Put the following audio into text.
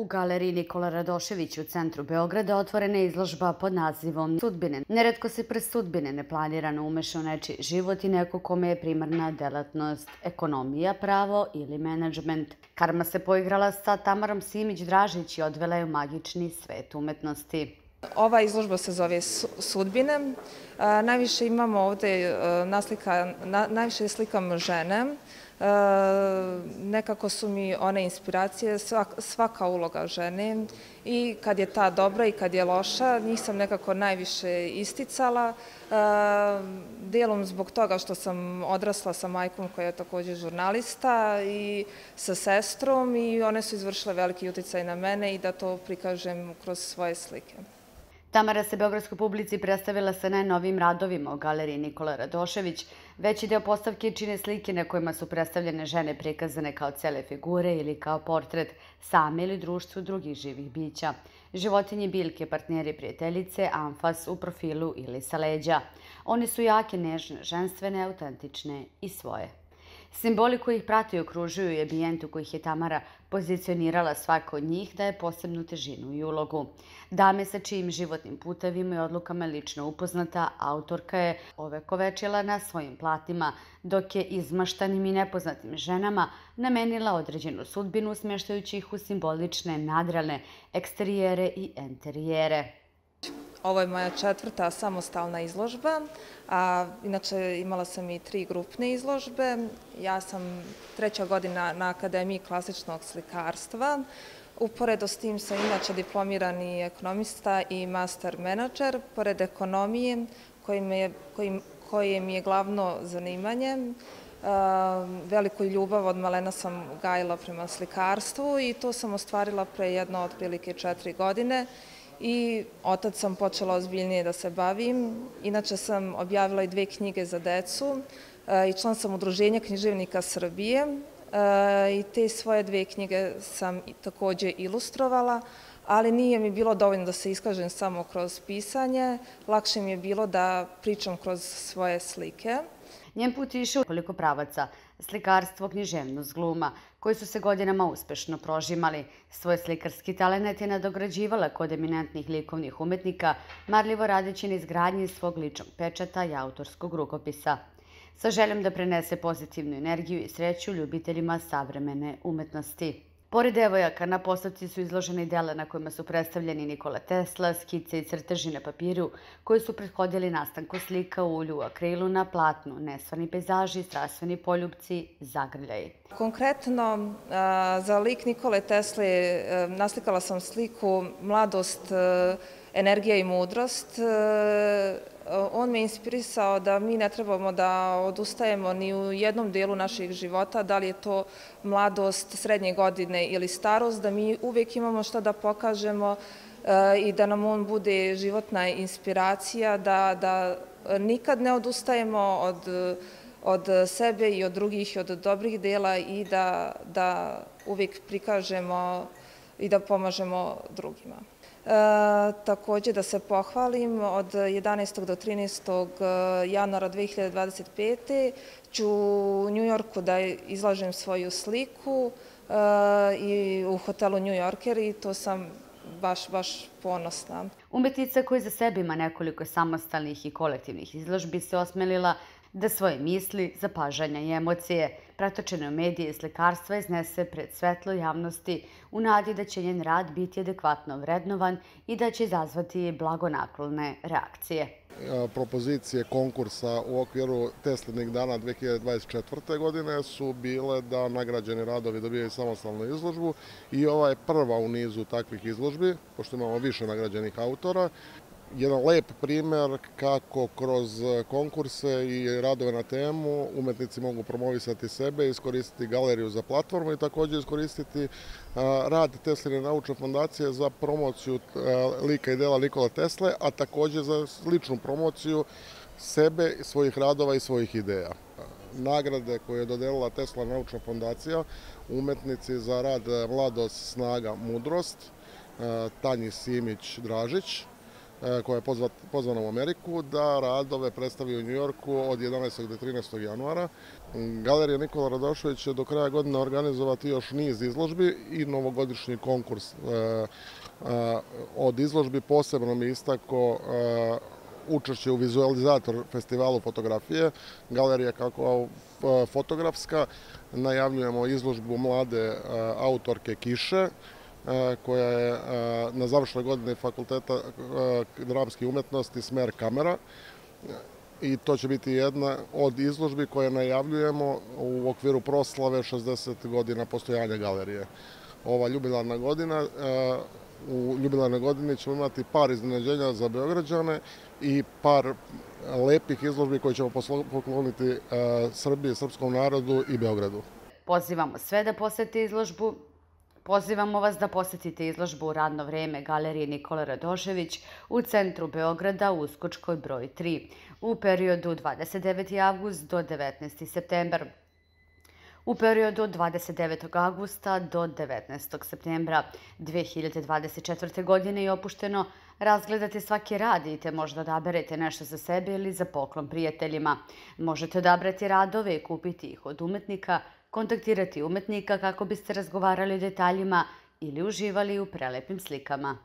U galeriji Nikola Radošević u centru Beograda otvorena je izložba pod nazivom Sudbine. Neretko se pre sudbine neplanirano umeša u nečiji život i neko kome je primarna delatnost ekonomija, pravo ili menadžment. Karma se poigrala sa Tamarom Simić-Dražić i odvela je u magični svet umetnosti. Ova izložba se zove Sudbine. Najviše imamo ovde naslika, najviše slikam žene, E, nekako su mi one inspiracije, svaka uloga žene i kad je ta dobra i kad je loša, njih sam nekako najviše isticala, e, delom zbog toga što sam odrasla sa majkom koja je takođe žurnalista i sa sestrom i one su izvršile veliki uticaj na mene i da to prikažem kroz svoje slike. Tamara se Beogradskoj publici predstavila sa najnovim radovima u galeriji Nikola Radošević. Veći deo postavke čine slike na kojima su predstavljene žene prikazane kao cele figure ili kao portret same ili društvu drugih živih bića. Životinje, biljke, partneri, prijateljice, amfas u profilu ili sa leđa. One su jake, nežne, ženstvene, autentične i svoje. Simboli koji ih prati i okružuju i ambijentu kojih je Tamara pozicionirala svako od njih daje posebnu težinu i ulogu. Dame sa čijim životnim putevima i odlukama lično upoznata, autorka je ovekovečila na svojim platima, dok je izmaštanim i nepoznatim ženama namenila određenu sudbinu smještajući ih u simbolične nadralne eksterijere i enterijere. Ovo je moja četvrta samostalna izložba, a inače imala sam i tri grupne izložbe. Ja sam treća godina na Akademiji klasičnog slikarstva. Uporedo s tim sam inače diplomirani ekonomista i master menadžer. Pored ekonomije, kojim je, kojim, koje mi je glavno zanimanje, veliku ljubav od malena sam gajila prema slikarstvu i to sam ostvarila pre jedno otprilike četiri godine i otad sam počela ozbiljnije da se bavim. Inače sam objavila i dve knjige za decu e, i član sam Udruženja književnika Srbije e, i te svoje dve knjige sam takođe ilustrovala, ali nije mi bilo dovoljno da se iskažem samo kroz pisanje, lakše mi je bilo da pričam kroz svoje slike. Njen put je išao koliko pravaca, slikarstvo, književnost, gluma, koji su se godinama uspešno prožimali. Svoje slikarski talenat je nadograđivala kod eminentnih likovnih umetnika, marljivo radeći na izgradnji svog ličnog pečata i autorskog rukopisa sa željom da prenese pozitivnu energiju i sreću ljubiteljima savremene umetnosti. Pored devojaka, na postavci su izložene dela na kojima su predstavljeni Nikola Tesla, skice i crteži na papiru, koji su prethodili nastanku slika u ulju, akrilu na platnu, nesvani pejzaži, strastveni poljubci, zagrljaji. Konkretno, za lik Nikole Tesle naslikala sam sliku Mladost, energija i mudrost on me inspirisao da mi ne trebamo da odustajemo ni u jednom delu naših života, da li je to mladost, srednje godine ili starost, da mi uvek imamo šta da pokažemo e, i da nam on bude životna inspiracija, da, da nikad ne odustajemo od, od sebe i od drugih i od dobrih dela i da, da uvek prikažemo i da pomažemo drugima. E, takođe da se pohvalim, od 11. do 13. E, januara 2025. ću u Njujorku da izlažem svoju sliku e, i u hotelu New Yorker i to sam baš, baš ponosna. Umetnica koja za sebe ima nekoliko samostalnih i kolektivnih izložbi se osmelila da svoje misli, zapažanja i emocije, pretočene u medije i slikarstva, iznese pred svetlo javnosti u nadi da će njen rad biti adekvatno vrednovan i da će izazvati blagonaklone reakcije propozicije konkursa u okviru Teslinih dana 2024. godine su bile da nagrađeni radovi dobijaju samostalnu izložbu i ova je prva u nizu takvih izložbi, pošto imamo više nagrađenih autora jedan lep primer kako kroz konkurse i radove na temu umetnici mogu promovisati sebe, iskoristiti galeriju za platformu i takođe iskoristiti rad Tesline naučne fondacije za promociju lika i dela Nikola Tesle, a takođe za sličnu promociju sebe, svojih radova i svojih ideja. Nagrade koje je dodelila Tesla naučna fondacija, umetnici za rad Mladost, snaga, mudrost, Tanji Simić, Dražić, koja je pozvana u Ameriku, da radove predstavi u Njujorku od 11. do 13. januara. Galerija Nikola Radošević će do kraja godine organizovati još niz izložbi i novogodišnji konkurs. Od izložbi posebno mi istako učešće u vizualizator festivalu fotografije, galerija kako fotografska, najavljujemo izložbu mlade autorke Kiše, koja je na završnoj godini fakulteta dramske umetnosti smer kamera i to će biti jedna od izložbi koje najavljujemo u okviru proslave 60 godina postojanja galerije. Ova ljubilarna godina u jubilarnoj godini ćemo imati par iznenađenja za Beograđane i par lepih izložbi koje ćemo pokloniti Srbiji, srpskom narodu i Beogradu. Pozivamo sve da posete izložbu. Pozivamo vas da posetite izložbu u radno vreme Galerije Nikola Radošević u centru Beograda u Uskočkoj broj 3 u periodu 29. avgust do 19. septembar u periodu od 29. augusta do 19. septembra 2024. godine je opušteno razgledati svaki rad i te možda odaberete nešto za sebe ili za poklon prijateljima. Možete odabrati radove i kupiti ih od umetnika, kontaktirati umetnika kako biste razgovarali o detaljima ili uživali u prelepim slikama.